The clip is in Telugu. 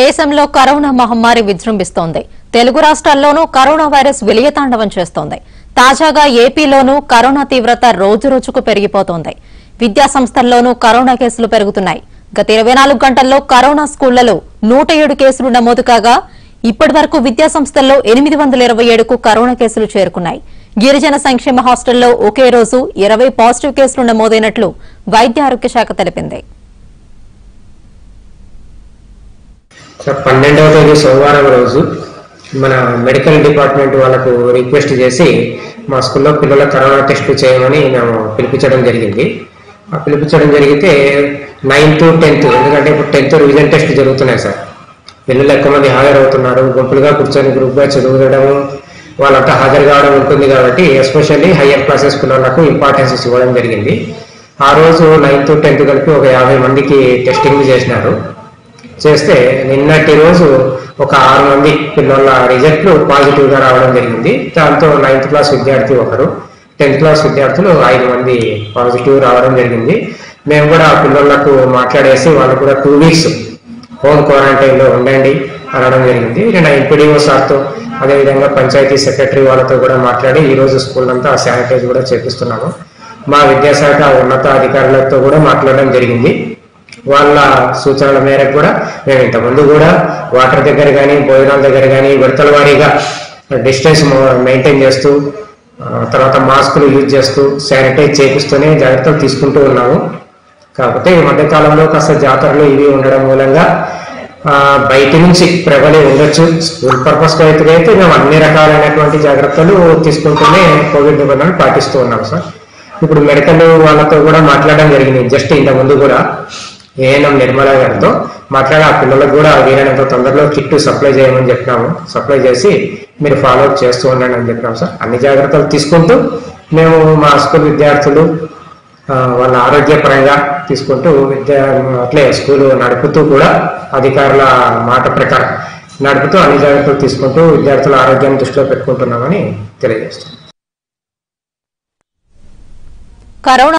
దేశంలో కరోనా మహమ్మారి విజృంభిస్తోంది. తెలుగు రాష్ట్రాల్లోనూ కరోనా వైరస్ విలయతాండవం చేస్తోంది. తాజాగా ఏపీలోనూ కరోనా తీవ్రత రోజురోజుకు పెరిగిపోతోంది. విద్యా సంస్థల్లోనూ కరోనా కేసులు పెరుగుతున్నాయి. గత ఇరవై నాలుగు గంటల్లో కరోనా స్కూళ్ళలో నూట ఏడు కేసులు నమోదు కాగా ఇప్పటి వరకు విద్యా సంస్థల్లో ఎనిమిది వందల ఇరవై ఏడుకు కరోనా కేసులు చేరుకున్నాయి. గిరిజన సంక్షేమ హాస్టల్లో ఒకే రోజు ఇరవై పాజిటివ్ కేసులు నమోదైనట్లు వైద్య ఆరోగ్య శాఖ తెలిపింది. సార్ పన్నెండవ తేదీ సోమవారం రోజు మన మెడికల్ డిపార్ట్మెంట్ వాళ్ళకు రిక్వెస్ట్ చేసి మా స్కూల్లో పిల్లల కరోనా టెస్ట్ చేయమని మేము పిలిపించడం జరిగింది. ఆ పిలిపించడం జరిగితే నైన్త్ టెన్త్ ఎందుకంటే ఇప్పుడు టెన్త్ రివిజన్ టెస్ట్ జరుగుతున్నాయి సార్. పిల్లలు ఎక్కువ మంది హాజరవుతున్నారు గుంపులుగా కూర్చొని గ్రూప్గా చదువుకోవడం వాళ్ళంతా హాజరు కావడం ఉంటుంది కాబట్టి ఎస్పెషల్లీ హయ్యర్ క్లాసెస్ పిల్లలకు ఇంపార్టెన్స్ ఇవ్వడం జరిగింది. ఆ రోజు నైన్త్ టెన్త్ కలిపి ఒక యాభై మందికి టెస్టింగ్ చేసినారు. చేస్తే నిన్నటి రోజు ఒక ఆరు మంది పిల్లల రిజల్ట్లు పాజిటివ్గా రావడం జరిగింది. దాంతో నైన్త్ క్లాస్ విద్యార్థి ఒకరు టెన్త్ క్లాస్ విద్యార్థులు ఐదు మంది పాజిటివ్ రావడం జరిగింది. మేము కూడా ఆ పిల్లలకు మాట్లాడేసి వాళ్ళు కూడా టూ వీక్స్ హోమ్ క్వారంటైన్లో ఉండండి అనడం జరిగింది. నేను ఎంపీడీఓ సార్తో అదేవిధంగా పంచాయతీ సెక్రటరీ వాళ్ళతో కూడా మాట్లాడి ఈ రోజు స్కూల్ అంతా శానిటైజ్ కూడా చేపిస్తున్నాము. మా విద్యాశాఖ ఉన్నతాధికారులతో కూడా మాట్లాడడం జరిగింది. వాళ్ళ సూచనల మేరకు కూడా మేము ఇంతకుముందు కూడా వాటర్ దగ్గర కానీ భోజనాల దగ్గర కానీ విడతల వారీగా డిస్టెన్స్ మెయింటైన్ చేస్తూ తర్వాత మాస్కులు యూజ్ చేస్తూ శానిటైజ్ చేపిస్తూనే జాగ్రత్తలు తీసుకుంటూ ఉన్నాము. కాకపోతే ఈ మధ్యకాలంలో కాస్త జాతరలు ఇవి ఉండడం మూలంగా బయట నుంచి ప్రబలి ఉండొచ్చు. స్కూల్ పర్పస్ అయితే అయితే మేము అన్ని రకాలైనటువంటి జాగ్రత్తలు తీసుకుంటూనే కోవిడ్ నిబంధనలు పాటిస్తూ ఉన్నాం సార్. ఇప్పుడు మెడికల్ వాళ్ళతో కూడా మాట్లాడడం జరిగింది. జస్ట్ ఇంత ముందు కూడా. ఏఎన్ఎం నిర్మల గారితో మాట్లాడి ఆ పిల్లలకు కూడా వీలైనంత తొందరలో కిట్ సప్లై చేయమని చెప్పినాము. సప్లై చేసి మీరు ఫాలో అప్ చేస్తూ ఉండండి అని చెప్పినాం సార్. అన్ని జాగ్రత్తలు తీసుకుంటూ మేము మా స్కూల్ విద్యార్థులు వాళ్ళ ఆరోగ్యపరంగా తీసుకుంటూ విద్య అట్లే స్కూల్ నడుపుతూ కూడా అధికారుల మాట ప్రకారం నడుపుతూ అన్ని జాగ్రత్తలు తీసుకుంటూ విద్యార్థుల ఆరోగ్యాన్ని దృష్టిలో పెట్టుకుంటున్నామని తెలియజేస్తున్నాం. కరోనా